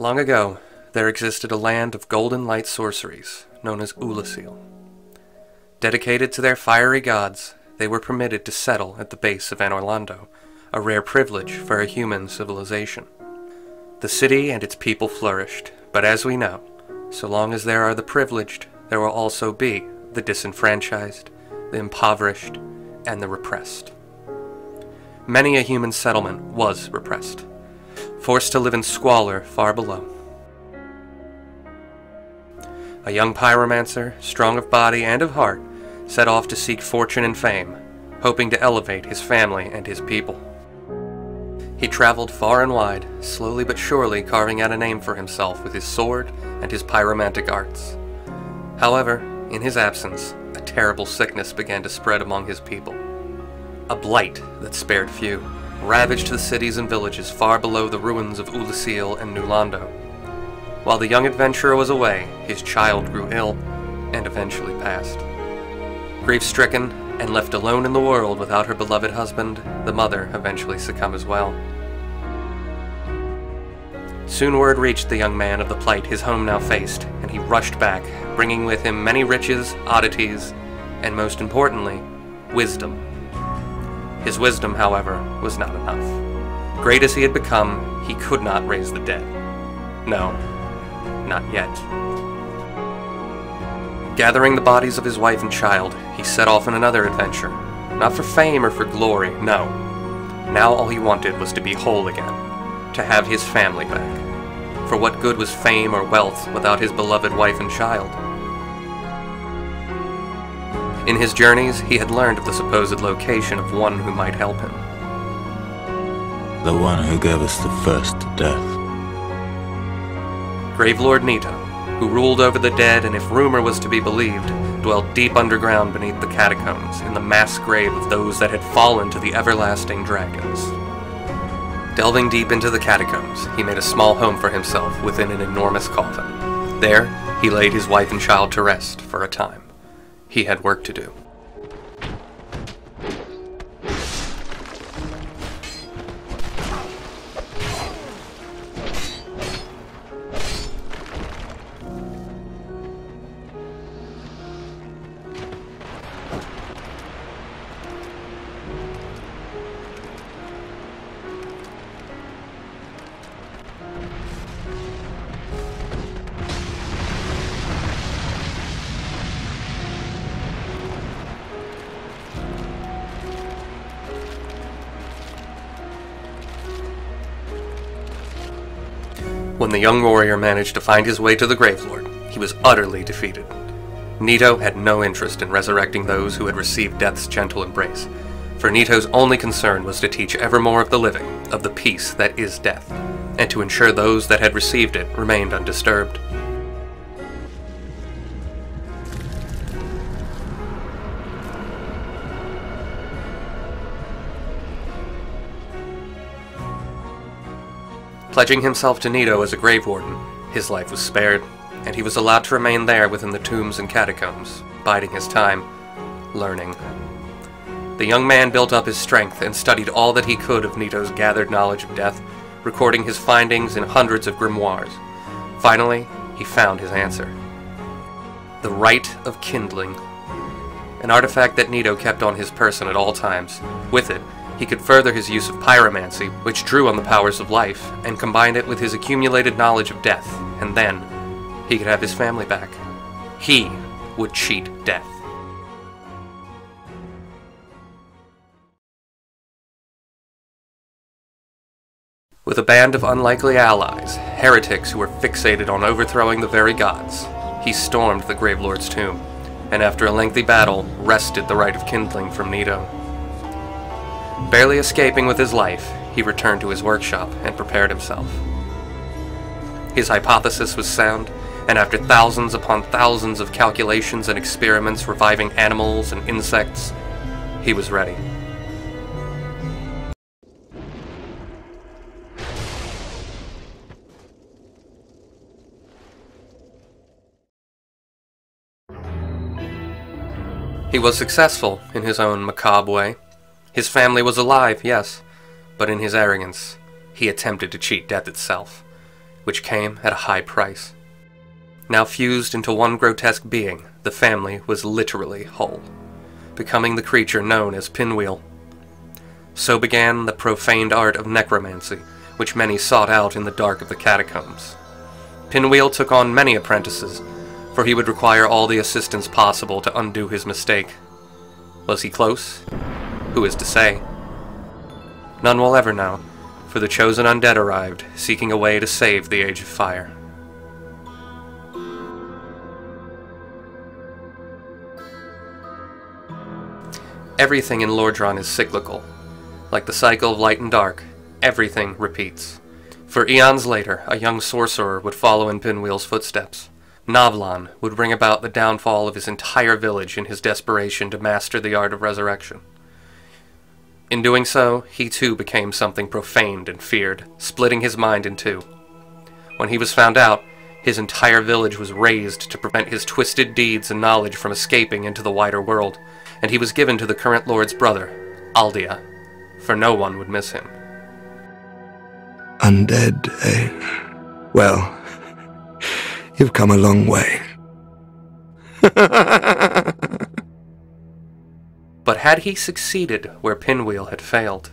Long ago, there existed a land of golden light sorceries known as Oolacile. Dedicated to their fiery gods, they were permitted to settle at the base of Anor Londo, a rare privilege for a human civilization. The city and its people flourished, but as we know, so long as there are the privileged, there will also be the disenfranchised, the impoverished, and the repressed. Many a human settlement was repressed, forced to live in squalor far below. A young pyromancer, strong of body and of heart, set off to seek fortune and fame, hoping to elevate his family and his people. He traveled far and wide, slowly but surely carving out a name for himself with his sword and his pyromantic arts. However, in his absence, a terrible sickness began to spread among his people. A blight that spared few, ravaged the cities and villages far below the ruins of Oolacile and New Londo. While the young adventurer was away, his child grew ill and eventually passed. Grief stricken and left alone in the world without her beloved husband, the mother eventually succumbed as well. Soon word reached the young man of the plight his home now faced, and he rushed back, bringing with him many riches, oddities, and most importantly, wisdom. His wisdom, however, was not enough. Great as he had become, he could not raise the dead. No, not yet. Gathering the bodies of his wife and child, he set off on another adventure. Not for fame or for glory, no. Now all he wanted was to be whole again, to have his family back. For what good was fame or wealth without his beloved wife and child? In his journeys, he had learned of the supposed location of one who might help him. The one who gave us the first death. Gravelord Nito, who ruled over the dead and if rumor was to be believed, dwelt deep underground beneath the catacombs in the mass grave of those that had fallen to the everlasting dragons. Delving deep into the catacombs, he made a small home for himself within an enormous coffin. There, he laid his wife and child to rest for a time. He had work to do. When the young warrior managed to find his way to the Gravelord, he was utterly defeated. Nito had no interest in resurrecting those who had received death's gentle embrace, for Nito's only concern was to teach ever more of the living of the peace that is death, and to ensure those that had received it remained undisturbed. Pledging himself to Nito as a grave warden, his life was spared, and he was allowed to remain there within the tombs and catacombs, biding his time, learning. The young man built up his strength and studied all that he could of Nito's gathered knowledge of death, recording his findings in hundreds of grimoires. Finally, he found his answer. The Rite of Kindling, an artifact that Nito kept on his person at all times. With it, he could further his use of pyromancy, which drew on the powers of life, and combine it with his accumulated knowledge of death, and then he could have his family back. He would cheat death. With a band of unlikely allies, heretics who were fixated on overthrowing the very gods, he stormed the Gravelord's tomb, and after a lengthy battle, wrested the Rite of Kindling from Nito. Barely escaping with his life, he returned to his workshop and prepared himself. His hypothesis was sound, and after thousands upon thousands of calculations and experiments reviving animals and insects, he was ready. He was successful in his own macabre way. His family was alive, yes, but in his arrogance, he attempted to cheat death itself. which came at a high price. Now fused into one grotesque being, the family was literally whole, becoming the creature known as Pinwheel. So began the profaned art of necromancy, which many sought out in the dark of the catacombs. Pinwheel took on many apprentices, for he would require all the assistance possible to undo his mistake. Was he close? Who is to say? None will ever know, for the chosen undead arrived, seeking a way to save the Age of Fire. Everything in Lordran is cyclical. Like the cycle of light and dark, everything repeats. For eons later, a young sorcerer would follow in Pinwheel's footsteps. Navlaan would bring about the downfall of his entire village in his desperation to master the art of resurrection. In doing so, he too became something profaned and feared, splitting his mind in two. When he was found out, his entire village was razed to prevent his twisted deeds and knowledge from escaping into the wider world, and he was given to the current lord's brother, Aldia, for no one would miss him. Undead, eh? Well, you've come a long way. But had he succeeded where Pinwheel had failed?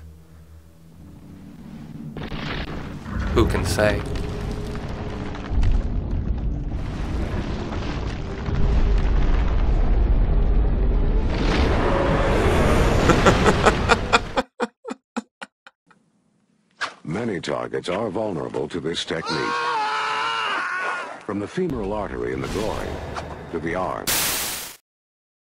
Who can say? Many targets are vulnerable to this technique. From the femoral artery in the groin to the arm